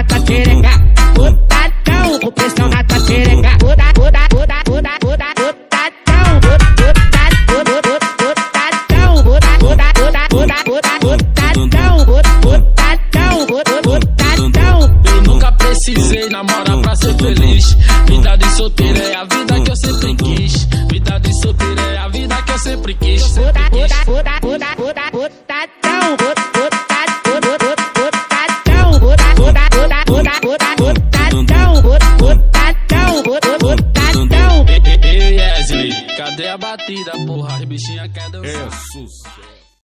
na tua xereca. Putadão com pressão na tua xereca. Puta, puta, puta, puta, puta, putadão. Putadão, putadão, putadão, putadão, putadão, putadão. Eu nunca precisei namorar pra ser feliz. Vida de solteiro é a vida que eu sempre quis. Vida de solteiro é a vida que eu sempre quis. Sempre quis. Cadê a batida, porra? As bichinhas querem dançar. É sucesso.